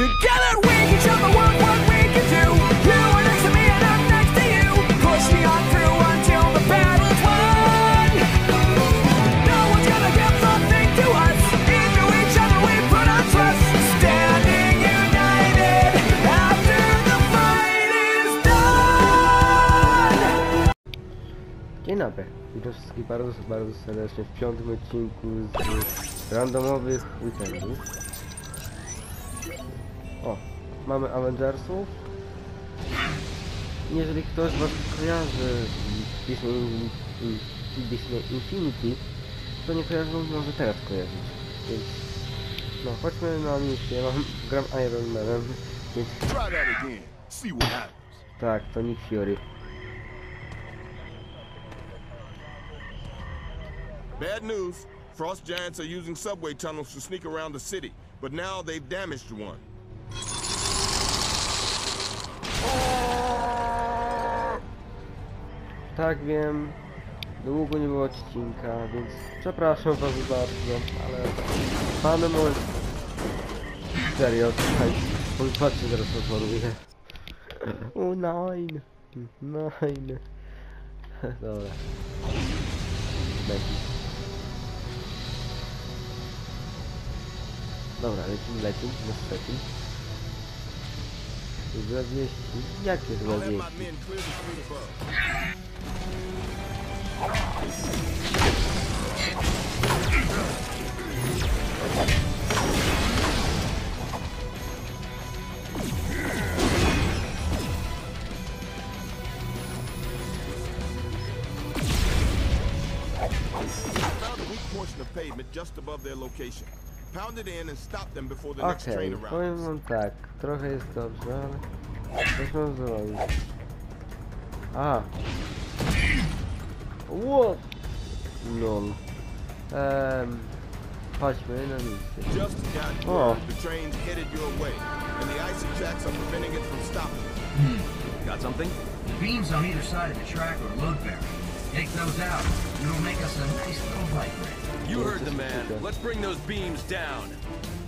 Together we can show the world what we can do. You are next to me and I'm next to you. Push me on through until the battle's won. No one's gonna give something to us. Into each other we put our trust. Standing united after the fight is done. Dzień dobry, witam wszystkich bardzo, bardzo serdecznie w piątym odcinku z randomowych weekendów. Mamy Avengersów. Jeżeli ktoś z was kojarzy Disney, Disney Infinity, to nie kojarzą, może teraz kojarzyć. Więc, no, chodźmy na misję, mam, gram Iron Manem, więc Try that again. See what happens. tak, to Nick Fury. Bad news. Frost giants are using subway tunnels to sneak around the city, but now they've damaged one. Tak wiem, długo nie było odcinka, więc przepraszam was bardzo, ale pan mój... Serio, słuchaj, on patrzy zaraz odładuje. O nine, nine. Dobra. Leci. Dobra, lecimy, lecimy, na. The street above. I found a weak portion of pavement just above their location. Okej, okay, powiem tak, trochę jest dobrze, ale coś mam zrobić. Aha. What? No. Um, chodźmy na misję. Just Got something? The beams on either side of the track are load bearing. Take those out. It'll make us a nice little bike ride. You heard the man. Let's bring those beams down.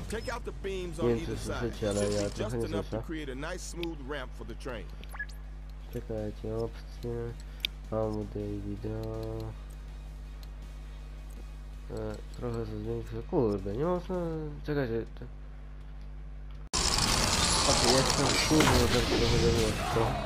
Take out the beams on either side. słyszycie, Should be just enough to create a nice smooth ramp for the train. Czekajcie, opcje. Mam Davida. E, trochę to zwiększę. Kurde, nie można... Czekajcie. cze- jestem kurde, tak trochę do miasta.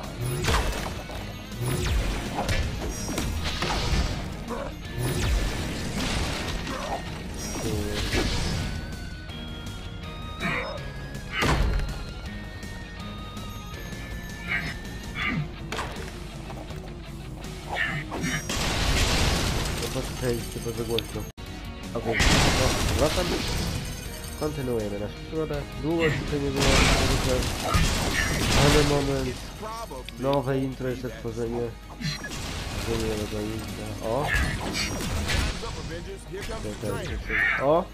Kontynuujemy naszą przygodę. Długo tutaj nie było. Ale moment. Nowe intro jest tworzenie. Zmieniłem do intra. O! Czekajcie. O!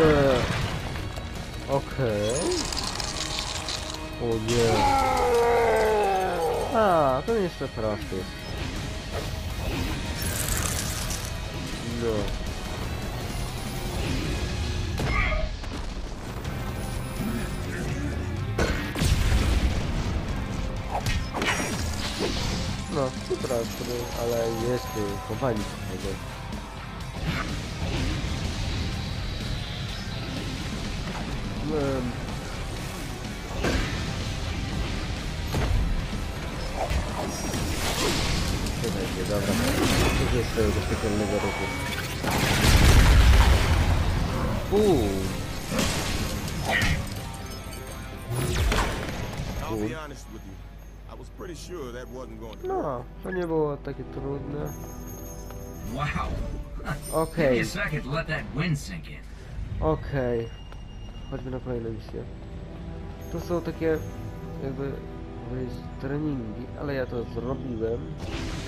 Eee. Okej. O nie. A, to jeszcze prosty jest. No. No, to prosty, ale jest y, kompanii tego. Um, Czekajcie, dobra. Co jest tego specjalnego roku? Work. no, to nie było takie trudne. Wow. Give Okej, me a second to let that wind sink in. okej. Chodźmy na kolejną misję. To są takie, jakby, powiedzieć, treningi, ale ja to zrobiłem.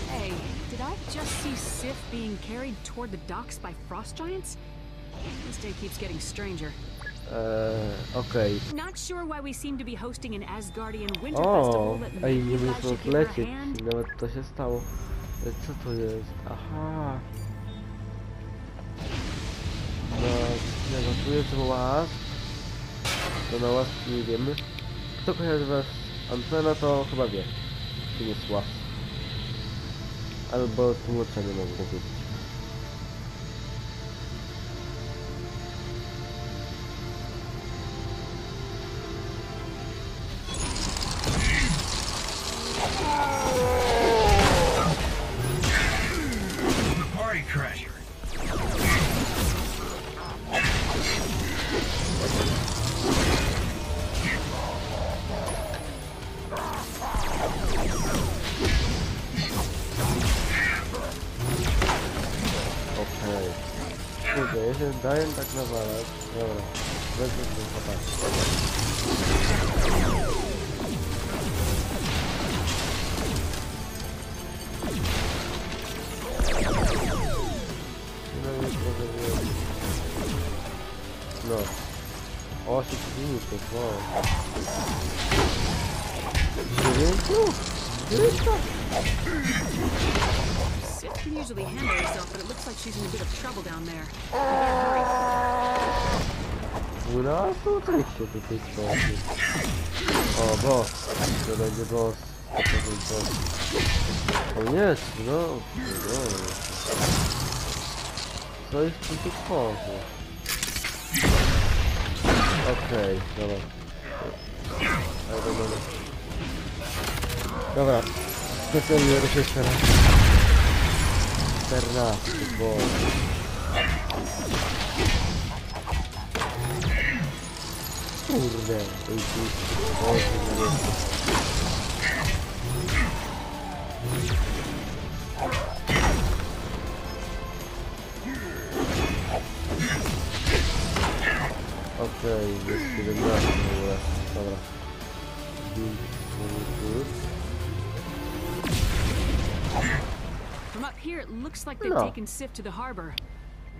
Hey, did I just see Sif being carried toward the docks by frost giants? This day keeps getting stranger. Eee, okej. Not sure why we seem to be hosting an Asgardian winter O, festival that ej, maybe nie you guys muszę should give her a odlecieć. hand. Nawet to się stało. E, Co to jest? Aha. No, Negocjuję łaz. To na łaz nie wiemy. Kto kojarzy was z Antmana, to chyba wie. Czym jest łaz. Albo tłumaczenie mogę powiedzieć. jeśli daję tak nawalać, dobra, wezmę ten chłopak. No. O, 6 minutów, wow. Dziewięciu? Dziewięciu? Can usually handle herself, but it looks like she's in a bit of trouble down there. 12 się tutaj stoi. O, boss. To będzie boss. Boss. Nie, no. no. Co jest tu? Okej, dobra. Dobra, dobra. Dobra. Specjalnie raz. Pernasto, bo. Kurde, to już Ok, okay, jest 17 w ogóle. Dobra. Build, build, build. From up here, it looks like they've No. taken Sif to the harbor.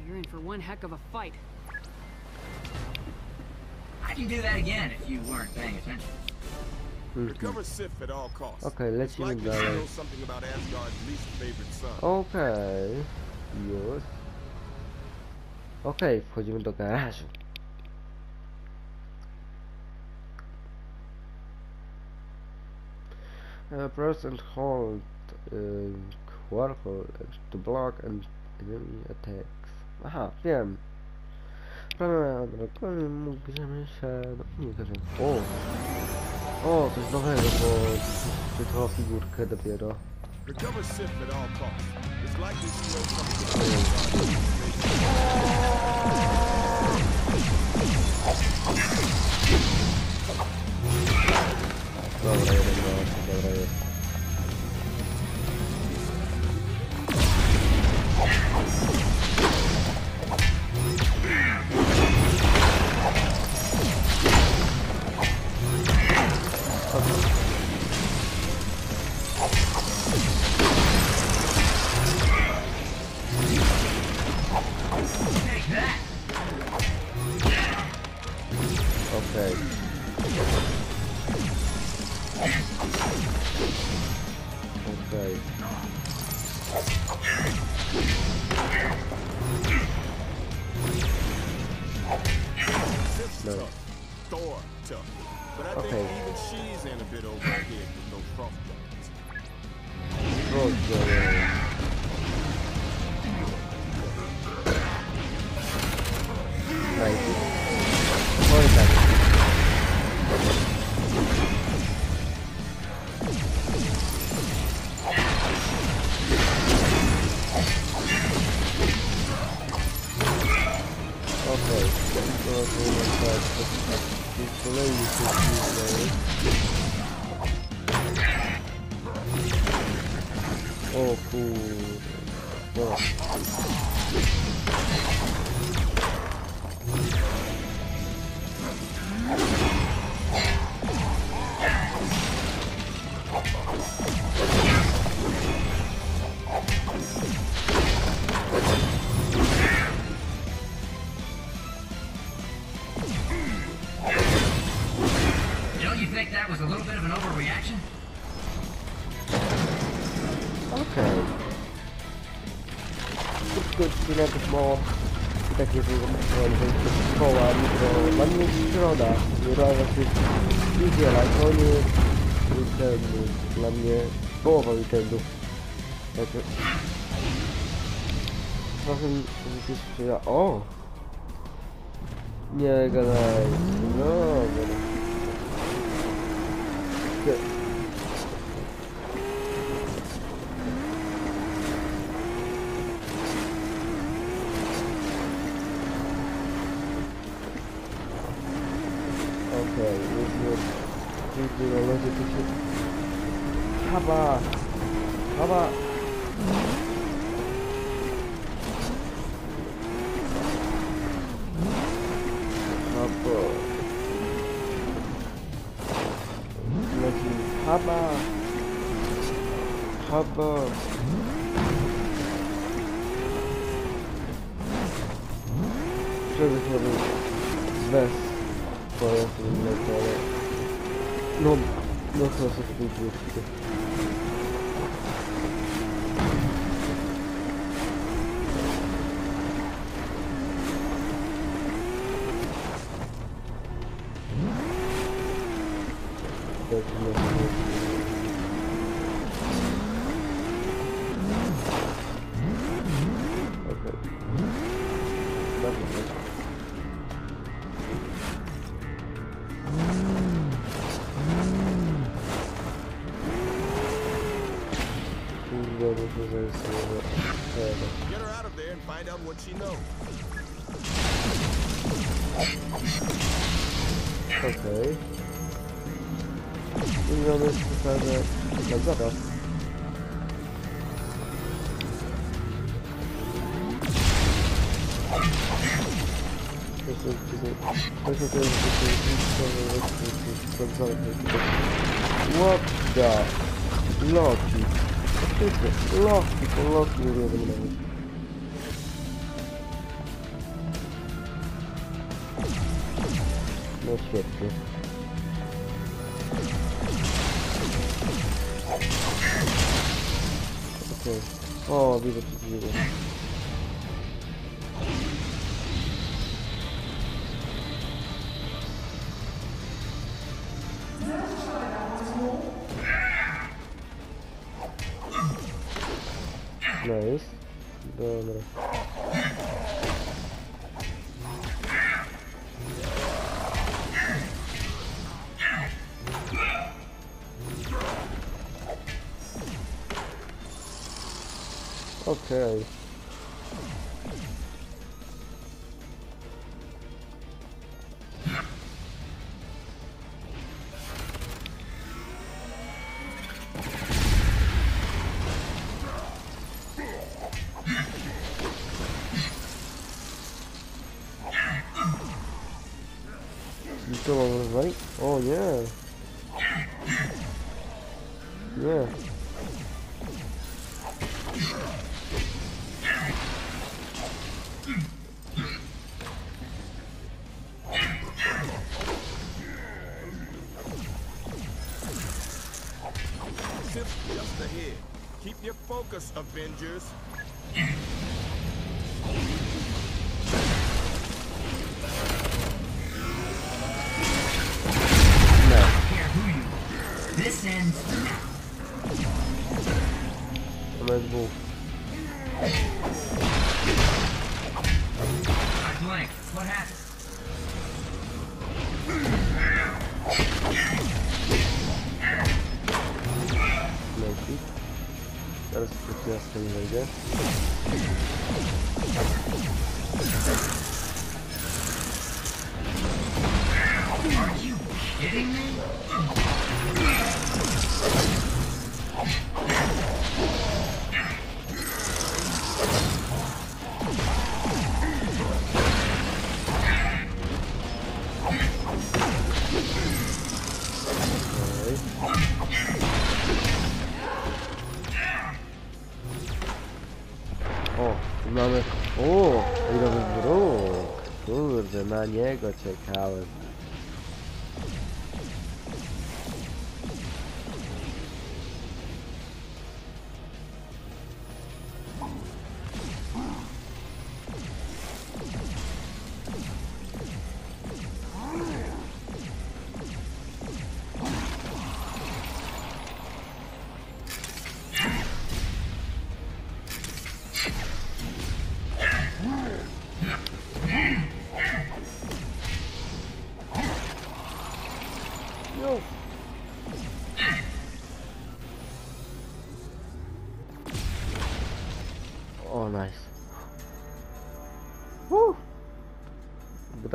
You're in for one heck of a fight. How'd you do that again if you weren't paying attention? Recover Sif at all costs. Okej, It's lecimy likely she dalej. knows something about Asgard's least favorite son. Okej, już. Okej, wchodzimy do garażu. Uh, press and hold uh, quarter to block and enemy attacks. Aha, wiem. Prawie drogami możemy się... O! O, coś nowego, bo czytała figurkę dopiero. Recover Sif at all costs. It's likely she jest to szkoła, mikro, mnie jest środa, nieraz jest niedziela, koniec weekendu, dla mnie połowa weekendu. Także... Trochę mi się sprzyja... O! Nie gadaj, no dobra. 这个逻辑不行。爸爸，爸爸。тут вышки. Так, Thank you. What. Get her out of there and find out what she knows. Okay. Moving on this further. Heads up, us. What the? Loki just lost people lucky the. No shit, dude. Okay. Oh, I'll be the. Nice. I still the right? Oh yeah. Yeah. Just ahead. Keep your focus, Avengers. This ends now. Mamy dwóch. I blank. What happened? Momencik. Teraz jasno nie wejdzie. Are you kidding me? Kurde, na niego czekałem.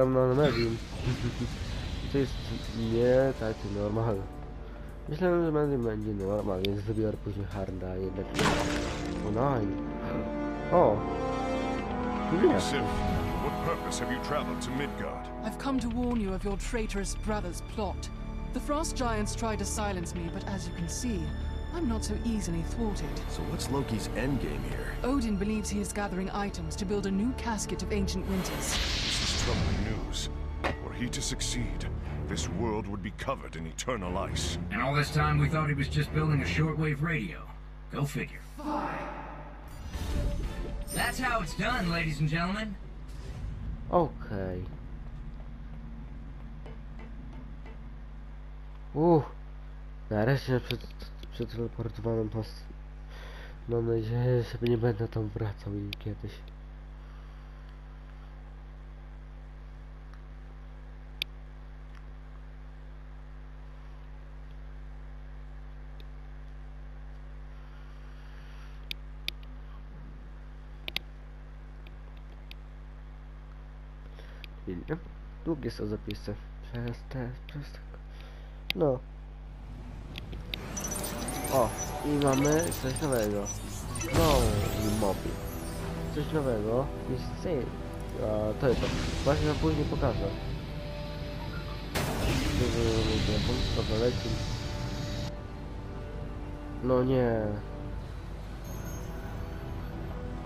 Gram na medium. To jest nie taki normalny. Myślałem, że medium będzie normal, więc wybiorę później harda, jednak nie. O, nice. O! Nie. Sif, what purpose have you traveled to Midgard? I've come to warn you of your traitorous brother's plot. The Frost Giants tried to silence me, but as you can see, I'm not so easily thwarted. So what's Loki's endgame here? Odin believes he is gathering items to build a new casket of ancient winters. This is troubling news. Were he to succeed, this world would be covered in eternal ice. And all this time we thought he was just building a shortwave radio. Go figure. That's how it's done, ladies and gentlemen. Okay. Uff. Nareszcie przed, przeteleportowałem pas. Mam nadzieję, że nie będę tam wracał i kiedyś. Długie są zapisy. Przez te, przez tak. No. O, i mamy coś nowego. No, mobil. Coś nowego. Jest sale. A, to jest to. Właśnie nam później pokażę. Dobra, leci. No nie.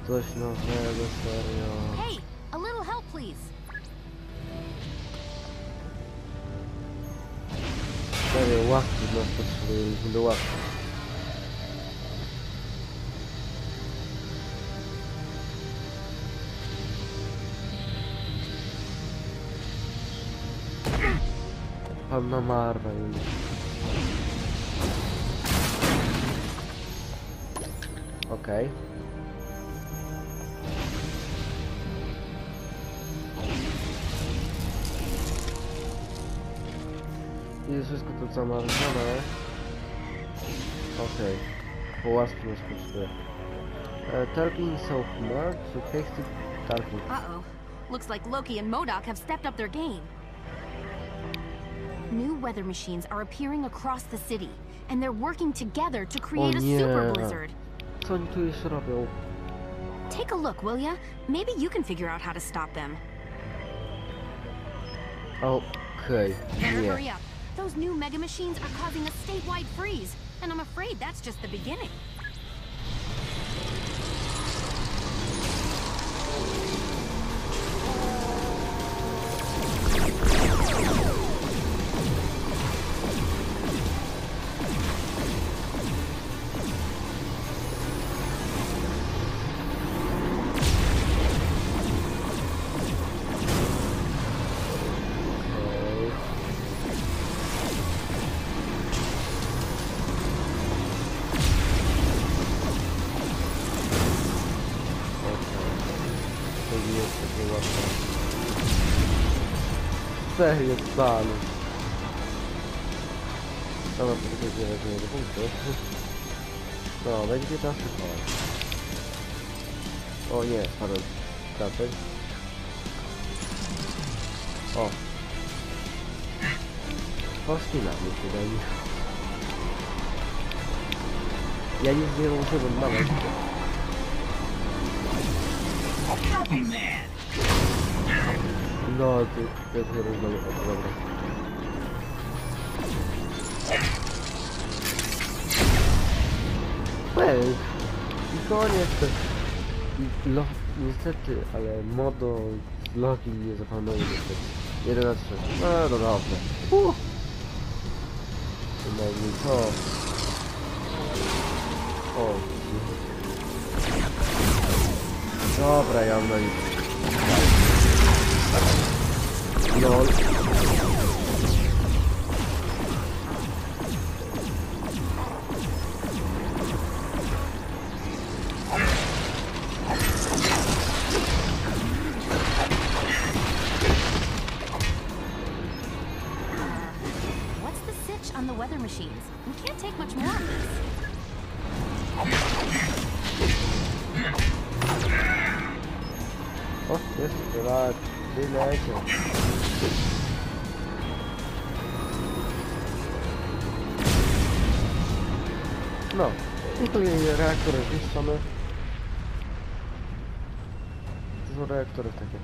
Coś nowego, serio. Cara, o arco do nosso cachorro, o meu arco. Jest wszystko to co marzone. Okej. Po łaski nas potrzebuje. Talking South Mark, so hasty. Uh-oh. Looks like Loki and Modok have stepped up their game. New weather machines are appearing across the city, and they're working together to create a super blizzard. Co oni tu jeszcze robią? Take a look, will ya? Maybe you can figure out how to stop them. Okej, Better nie. hurry up. Those new mega machines are causing a statewide freeze, and I'm afraid that's just the beginning. Stan. Dobra, to nie weźmiemy do punktu. No, będzie 15 koła. O nie, spadłem. Kratek. O. Polski na mnie się daj. Ja nic nie nawet. Help me, man! No, ty, ty, ty rozmawiam, dobra. Well, i koniec. I Lo, niestety, ale modo z Loki nie zapanuje niestety. 1 na 3. No, no dobrze. Uh. Przynajmniej to. O. Dobra, ja mam na nic. LOL. What's the on the weather machines. We can't take much more of this. O, jest rak, wyleciał. No, i tu jest. To są reaktory takie.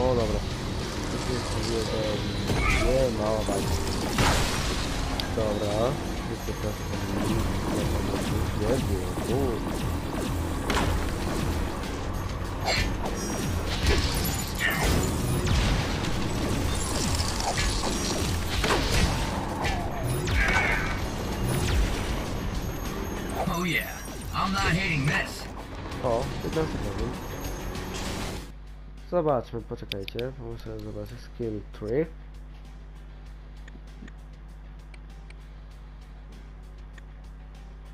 O, dobra. Nie, mała bajka. Dobra. Jeszcze teraz... Nie było, kurde. Zobaczmy, poczekajcie, muszę zobaczyć skill tree.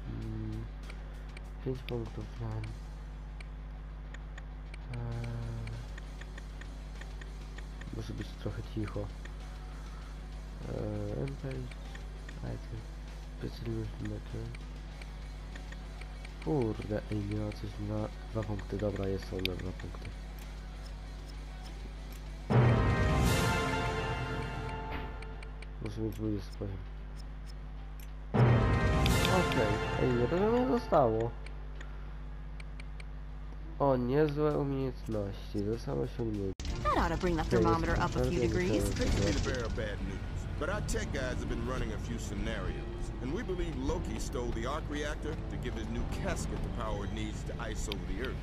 Mm, 5 punktów mam. Eee, muszę być trochę cicho. Eee, Empage, item, metry. Kurde, ej, miała coś na dwa punkty. Dobra, jest są na dwa punkty. Muszę mieć 20 poziom. Okej, ej, nie to mnie zostało. O, niezłe umiejętności, to samo osiągnięcie. That ought to bring the thermometer up a few degrees. so- Hate to be the bearer of bad news, but our tech guys have been running a few scenarios, and we believe Loki stole the arc reactor to give his new casket the power it needs to ice over the Earth.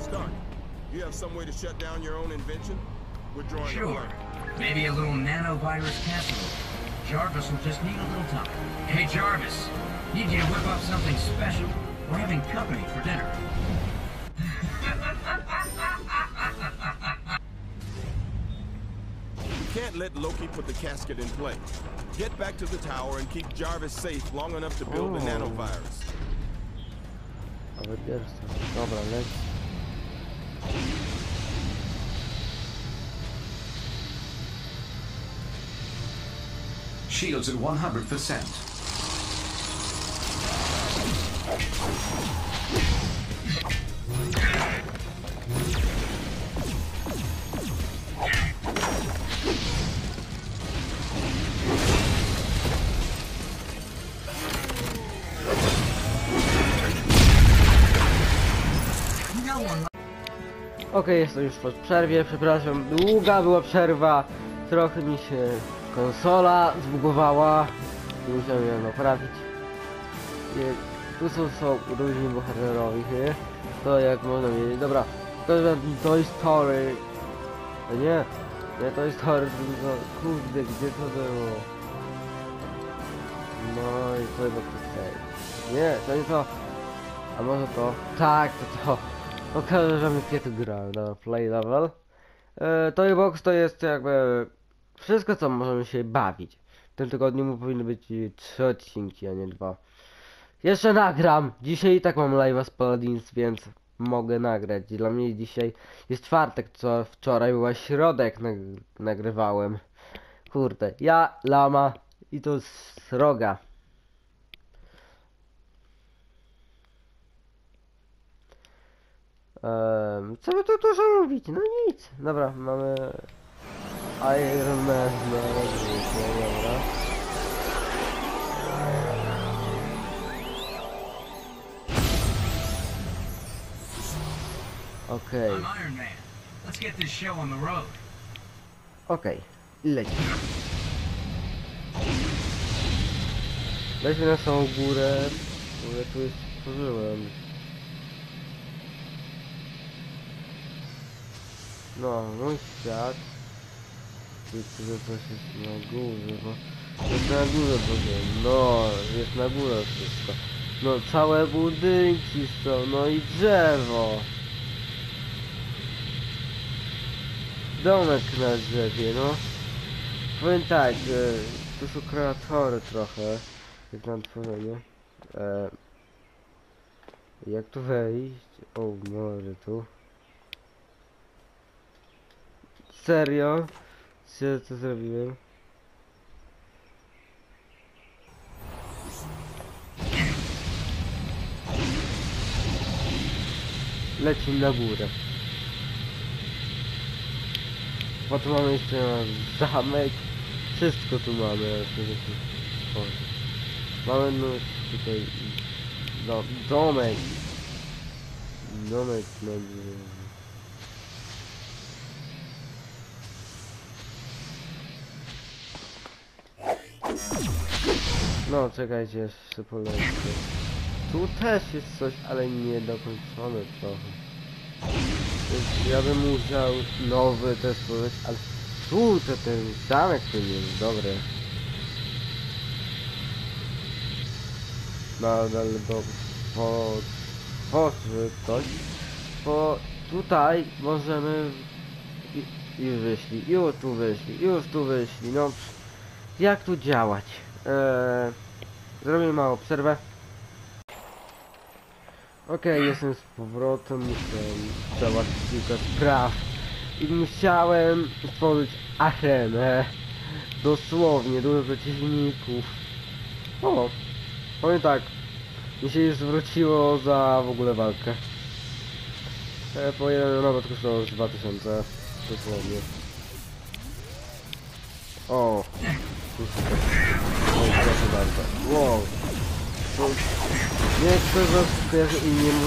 Stark, you have some way to shut down your own invention? We're drawing a Sure. Blank. Maybe a little nanovirus casserole. Jarvis will just need a little time. Hey, Jarvis, need you to whip up something special. We're having company for dinner. We can't let Loki put the casket in play. Get back to the tower and keep Jarvis safe long enough to build the Oh. nanovirus. Ale pierwsze. Dobra, leć. Shields at 100%. No one Okej, jestem już po przerwie, przepraszam, długa była przerwa, trochę mi się konsola zbugowała i musiałem ją naprawić. Tu są, są różni bohaterowie, to jak można wiedzieć, dobra, to jest Toy Story, to nie, nie Toy Story, tylko kurde, gdzie to było? No i to chyba tutaj, nie, to nie to, a może to, tak, to to. Okaże, że mnie tu grałem na play level. E, Toybox to jest jakby wszystko co możemy się bawić. W tym tygodniu powinny być trzy odcinki, a nie dwa. Jeszcze nagram! Dzisiaj i tak mam live'a z Paladins, więc mogę nagrać. Dla mnie dzisiaj jest czwartek, co wczoraj była środek nag nagrywałem. Kurde, ja, lama i to z roga. Ehm, co by tu dużo mówić? No nic. Dobra, mamy Iron Man na rozwój, dobra. Okej, okej, leci. Weźmy na samą górę, ja tu już tworzyłem. No, mój świat. Tu coś jest na górze, bo... Jest na górze, wiem. No, jest na górze wszystko. No, całe budynki są, no i drzewo. Domek na drzewie, no. Powiem tak, e, tu są kreatory trochę, jak na tworzenie. E, jak tu wejść? O, może tu. Serio? Co to zrobiłem? Lecimy na górę. tu mamy jeszcze zamek. Wszystko tu mamy. Mamy no tutaj No domek. Domek na górę. No, czekajcie, jeszcze polecę. Tu też jest coś, ale niedokończone trochę. Więc ja bym musiał nowy też powiedzieć, ale tu to ten zamek nie jest dobry. Nadal do po tworzy coś. Bo tutaj możemy i- już wyszli, już tu wyszli, już tu wyszli, no jak tu działać? Eee, zrobimy małą przerwę. Okej, jestem z powrotem, musiałem załatwić kilka spraw i musiałem stworzyć arenę. Dosłownie, dużo przeciwników. O, powiem tak, mi się już zwróciło za w ogóle walkę. E, po jeden robot kosztował z 2000, dosłownie. O. Oj, proszę bardzo. Wow. Nie chcę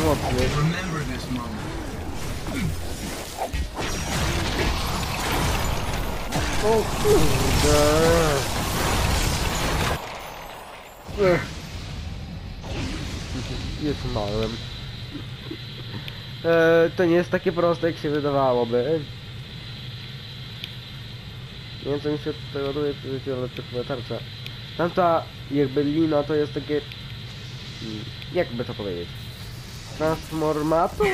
mocnych. Remember this moment. O kurde. Jest małem. E, to nie jest takie proste jak się wydawałoby. Nie wiem co mi się tutaj ładuje, to ale to chyba tarcza. Tamta jakby lina to jest takie... mm, Jakby to powiedzieć? Transformator?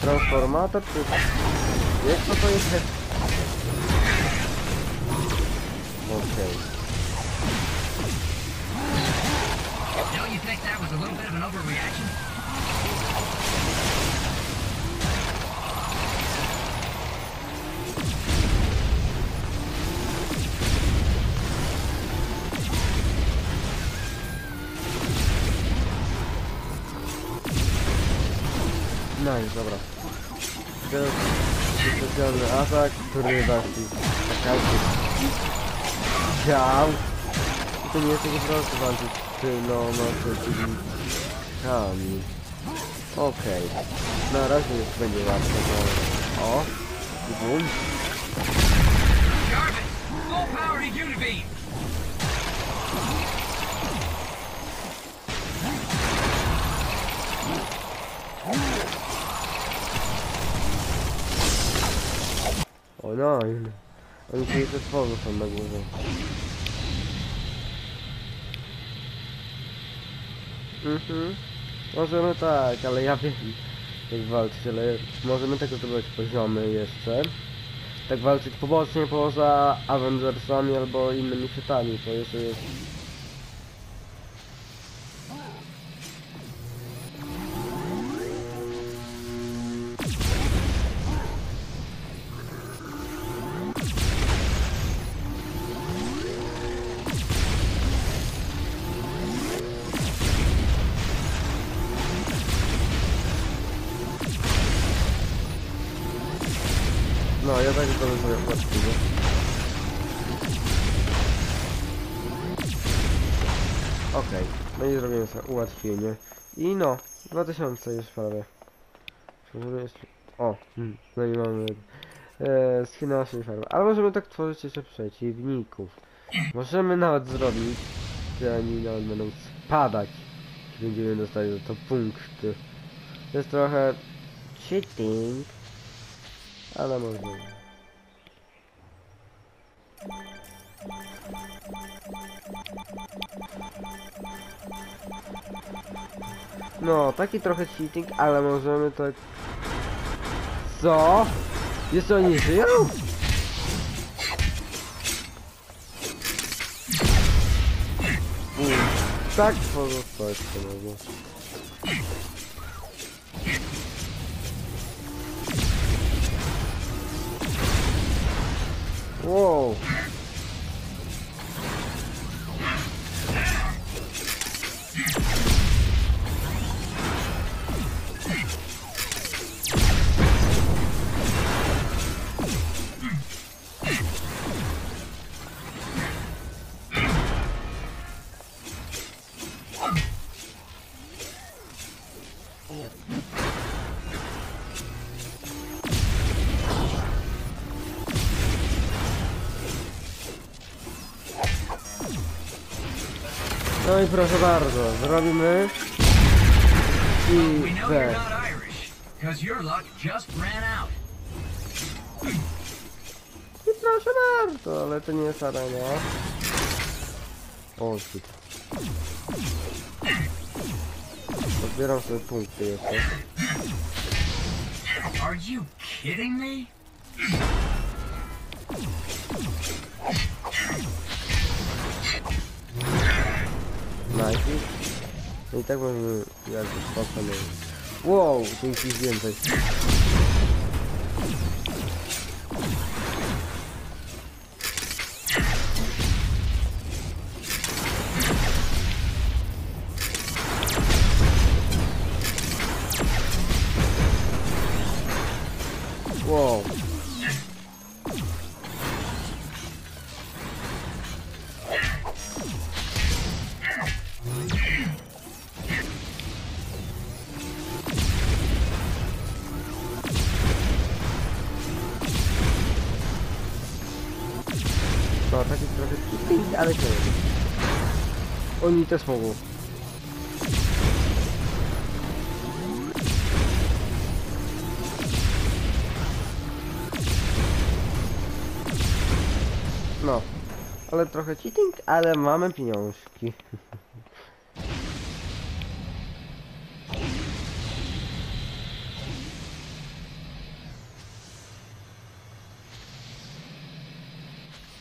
Transformator czy... Jak to to jest? Okej. Don't you think that was a little bit of an overreaction? Nice, dobra. Teraz specjalny atak, który właśnie każdy dział. To nie jest takie proste walczyć przeciwnikami. Okej. Na razie już będzie łatwo, bo... O! Bum. Jarvis! Full power to Unibeam! No, i- oni się jeszcze tworzą są na górze. Mhm. Możemy tak, ale ja wiem jak walczyć, ale możemy tego zdobywać poziomy jeszcze. Tak walczyć pobocznie poza Avengersami albo innymi światami, to jeszcze jest... ułatwienie. I no, 2000 już prawie. O, hmm, no i mamy e, skin naszej farmy. Ale możemy tak tworzyć jeszcze przeciwników. Możemy nawet zrobić, że oni nawet będą spadać. Będziemy dostać za to punkty. To jest trochę cheating. Ale możemy. No, taki trochę cheating, ale możemy tak... Co? Jeszcze oni żyją? Tak pozostać to mogło. Wow. No i proszę bardzo, zrobimy i B. I proszę bardzo, ale to nie jest arena. O, shit. Odbieram sobie punkty jeszcze. Are you kidding me? Najpierw. No i tak możemy jakby spokojnie. Wow, jest więcej. Oni też mogą. No, ale trochę cheating, ale mamy pieniążki.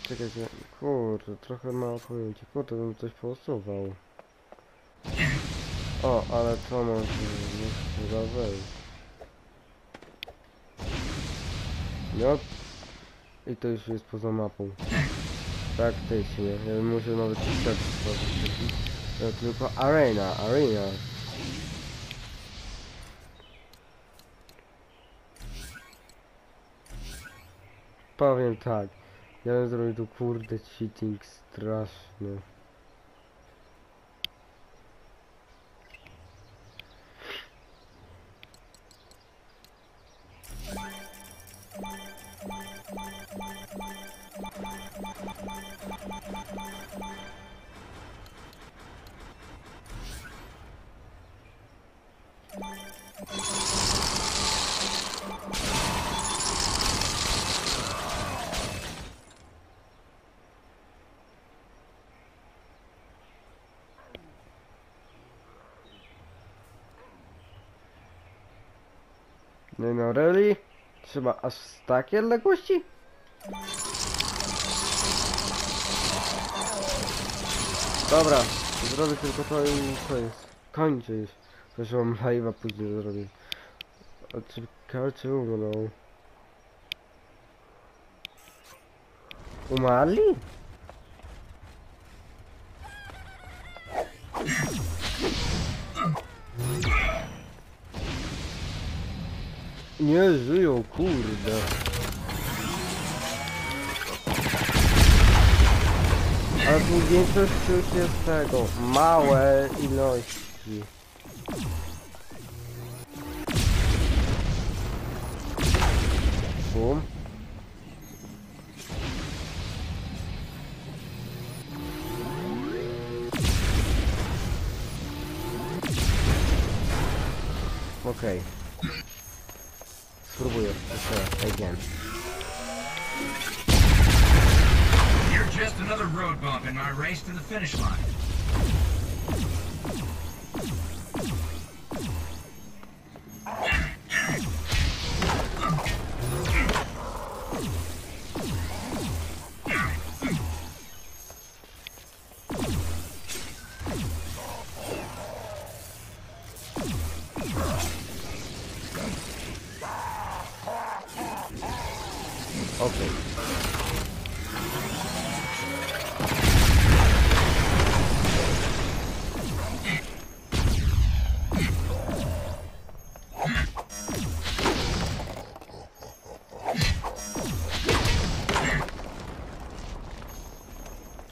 Czekajcie, kurde, trochę mało pojęcie. Kurde, bym coś pousuwał. O, ale to może nie chyba wejść. No. I to już jest poza mapą. Praktycznie. Ja bym musiał nawet czytać stworzyć. To tylko arena, arena. Powiem tak. Ja bym zrobił tu kurde cheating straszny. Trzeba aż z takiej odległości? Dobra, zrobię tylko to i koniec. Kończę już. Też mam live'a później zrobię. A czy karczy umrą? Umarli? Nie żyją, kurde. Ale tu większość już jest tego. Małe ilości. Bum. Okej. Spróbuję raz, again. You're just another road bump in my race to the finish line. Okej.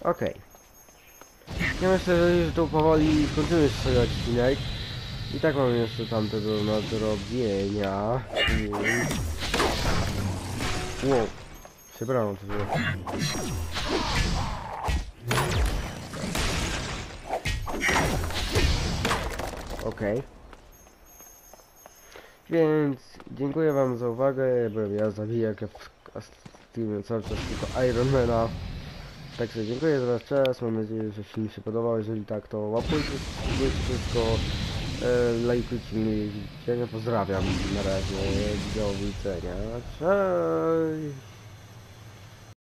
Okej. Ja myślę, że tu powoli skończymy swój odcinek. I tak mam jeszcze tamte do nadrobienia. Więc... Wow. Przepraszam, to było. Okej. Więc dziękuję wam za uwagę, bo ja zabiję jak ja cały czas tylko Ironmana. Także dziękuję za wasz czas, mam nadzieję, że film się podobał, jeżeli tak to łapujcie wszystko, e, lajkujcie mi widzenia, pozdrawiam na razie, do widzenia, cześć!